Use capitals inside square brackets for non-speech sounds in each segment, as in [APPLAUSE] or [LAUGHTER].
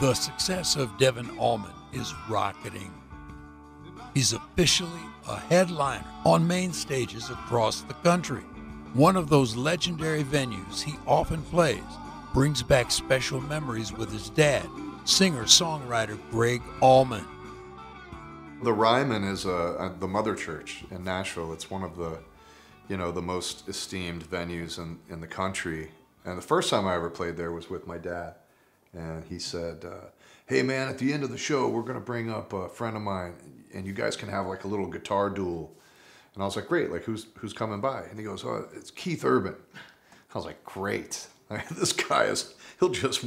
The success of Devon Allman is rocketing. He's officially a headliner on main stages across the country. One of those legendary venues he often plays brings back special memories with his dad, singer songwriter Gregg Allman. The Ryman is uh, a, the mother church in Nashville. It's one of the, you know, the most esteemed venues in, in the country. And the first time I ever played there was with my dad. And he said, uh, hey man, at the end of the show, we're gonna bring up a friend of mine and you guys can have like a little guitar duel. And I was like, great, like who's, who's coming by? And he goes, oh, it's Keith Urban. I was like, great. [LAUGHS] this guy is, he'll just,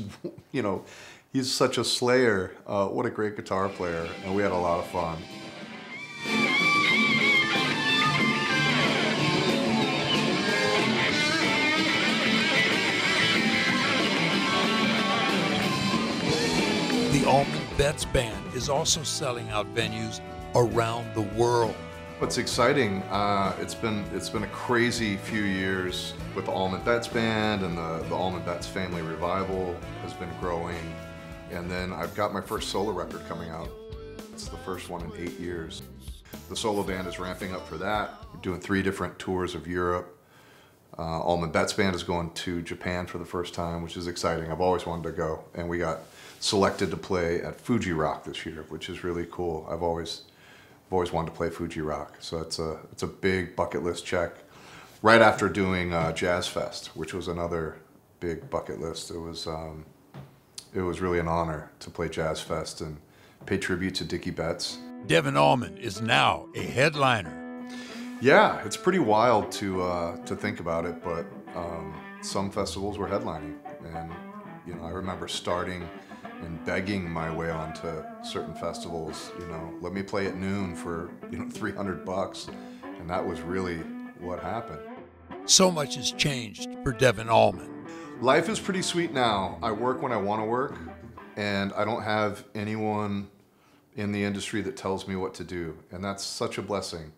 you know, he's such a slayer. Uh, what a great guitar player. And we had a lot of fun. Allman Betts Band is also selling out venues around the world. What's exciting, uh, it's been it's been a crazy few years with the Allman Betts Band and the, the Betts Family Revival has been growing. And then I've got my first solo record coming out. It's the first one in eight years. The solo band is ramping up for that. We're doing three different tours of Europe. Uh, Allman Betts Band is going to Japan for the first time, which is exciting. I've always wanted to go. And we got selected to play at Fuji Rock this year, which is really cool. I've always I've always wanted to play Fuji Rock, so it's a it's a big bucket list check. Right after doing uh, Jazz Fest, which was another big bucket list, it was um, it was really an honor to play Jazz Fest and pay tribute to Dickey Betts. Devon Allman is now a headliner. Yeah, it's pretty wild to uh, to think about it, but um, some festivals were headlining, and you know I remember starting and begging my way onto certain festivals. You know, let me play at noon for you know [LAUGHS] 300 bucks, and that was really what happened. So much has changed for Devon Allman. Life is pretty sweet now. I work when I want to work, and I don't have anyone in the industry that tells me what to do, and that's such a blessing.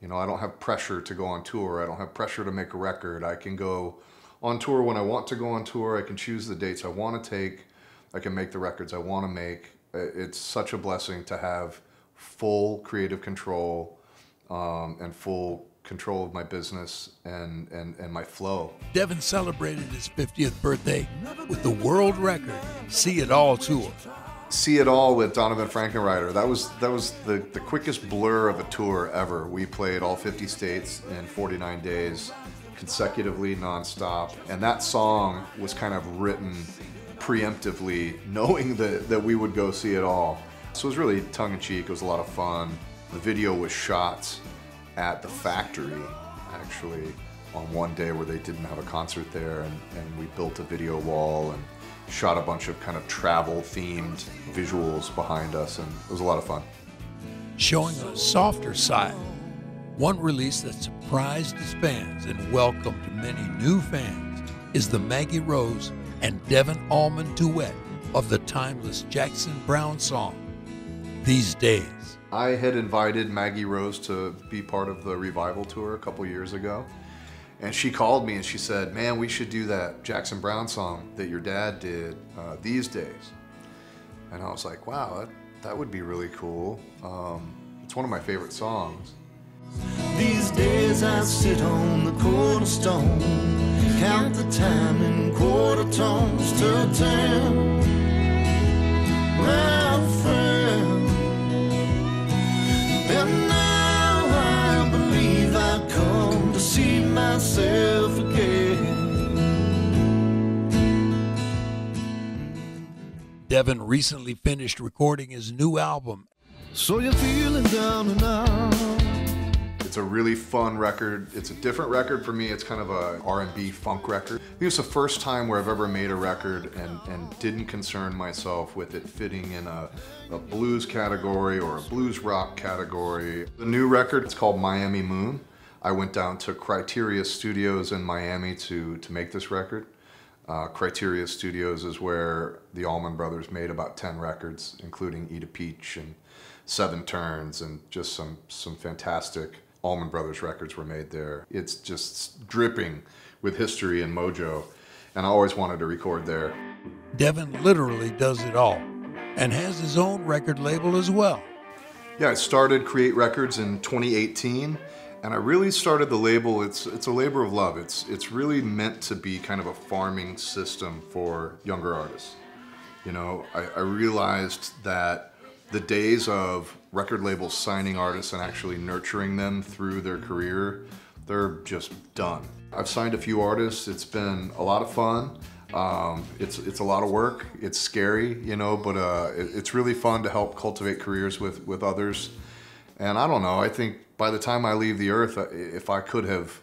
You know, I don't have pressure to go on tour. I don't have pressure to make a record. I can go on tour when I want to go on tour. I can choose the dates I want to take. I can make the records I want to make. It's such a blessing to have full creative control um, and full control of my business and, and, and my flow. Devon celebrated his 50th birthday with the world record See It All tour. See It All with Donavon Frankenreiter. That was that was the, the quickest blur of a tour ever. We played all 50 states in 49 days consecutively nonstop. And that song was kind of written preemptively [LAUGHS] knowing that, that we would go see it all. So it was really tongue-in-cheek, it was a lot of fun. The video was shot at the factory, actually, on one day where they didn't have a concert there, and, and we built a video wall and shot a bunch of kind of travel-themed visuals behind us, and it was a lot of fun. Showing a softer side, one release that surprised his fans and welcomed many new fans is the Maggie Rose and Devon Allman duet of the timeless Jackson Browne song, These Days. I had invited Maggie Rose to be part of the revival tour a couple years ago. And she called me and she said, man, we should do that Jackson Browne song that your dad did uh, these days. And I was like, wow, that, that would be really cool. Um, it's one of my favorite songs. These days I sit on the cornerstone, count the time in quarter tones to ten. Devon recently finished recording his new album. So you're feeling down and out. It's a really fun record. It's a different record for me. It's kind of a R&B funk record. I think it's the first time where I've ever made a record and, and didn't concern myself with it fitting in a, a blues category or a blues rock category. The new record, it's called Miami Moon. I went down to Criteria Studios in Miami to, to make this record. Uh, Criteria Studios is where the Allman Brothers made about 10 records, including Eat a Peach and Seven Turns and just some, some fantastic Allman Brothers records were made there. It's just dripping with history and mojo, and I always wanted to record there. Devon literally does it all and has his own record label as well. Yeah, I started Create Records in 2018 and I really started the label. It's it's a labor of love. It's it's really meant to be kind of a farming system for younger artists. You know, I, I realized that the days of record labels signing artists and actually nurturing them through their career, they're just done. I've signed a few artists. It's been a lot of fun. Um, it's it's a lot of work. It's scary, you know, but uh, it, it's really fun to help cultivate careers with with others. And I don't know. I think by the time I leave the earth, uh, if I could have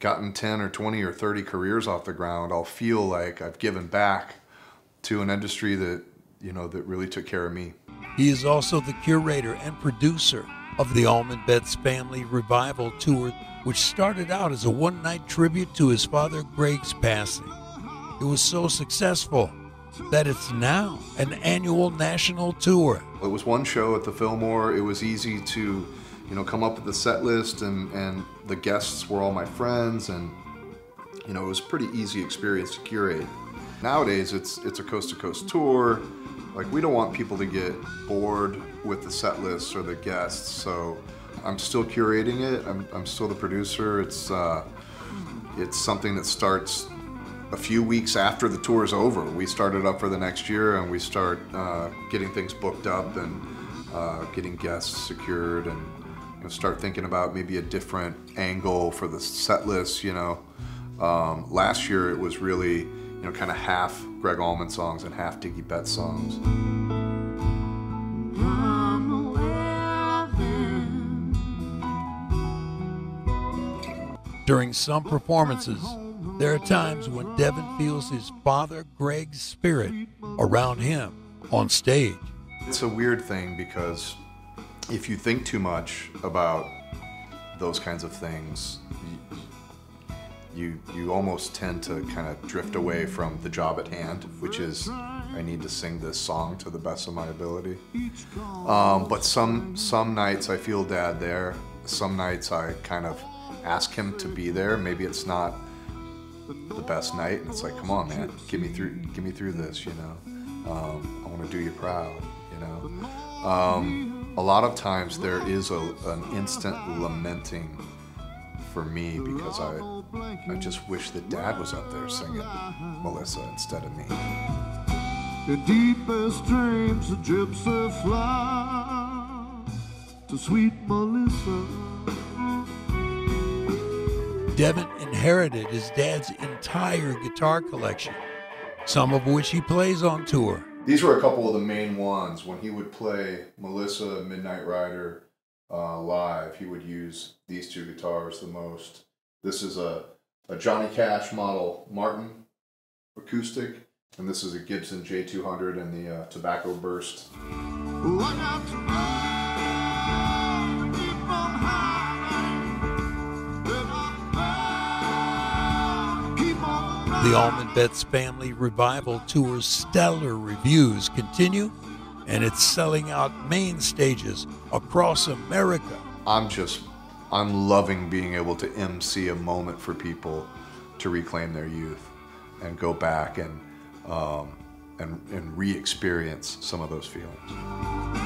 gotten 10 or 20 or 30 careers off the ground, I'll feel like I've given back to an industry that, you know, that really took care of me. He is also the curator and producer of the Allman Betts Family Revival Tour, which started out as a one night tribute to his father Gregg's passing. It was so successful that it's now an annual national tour. It was one show at the Fillmore. It was easy to you know, come up with the set list and, and the guests were all my friends and, you know, it was a pretty easy experience to curate. Nowadays, it's, it's a coast to coast tour. Like, we don't want people to get bored with the set list or the guests, so I'm still curating it. I'm, I'm still the producer. It's, uh, it's something that starts a few weeks after the tour is over. We start it up for the next year and we start uh, getting things booked up and uh, getting guests secured and you know, start thinking about maybe a different angle for the set list. You know, um, last year it was really you know kind of half Gregg Allman songs and half Dickey Betts songs. During some performances, there are times when Devon feels his father Gregg's spirit around him on stage. It's a weird thing because if you think too much about those kinds of things, you, you almost tend to kind of drift away from the job at hand, which is I need to sing this song to the best of my ability. Um, but some some nights I feel dad there. Some nights I kind of ask him to be there. Maybe it's not the best night, and it's like, come on, man, get me through, get me through this. You know, um, I want to do you proud. You know. Um, a lot of times there is a, an instant lamenting for me because I, I just wish that dad was up there singing Melissa instead of me. The deepest dreams of gypsy fly to sweet Melissa. Devon inherited his dad's entire guitar collection, some of which he plays on tour. These were a couple of the main ones. When he would play Melissa Midnight Rider uh, live, he would use these two guitars the most. This is a, a Johnny Cash model Martin acoustic, and this is a Gibson J200 and the uh, Tobacco Burst. The Allman Betts Family Revival Tour's stellar reviews continue, and it's selling out main stages across America. I'm just, I'm loving being able to MC a moment for people to reclaim their youth and go back and, um, and, and re experience some of those feelings.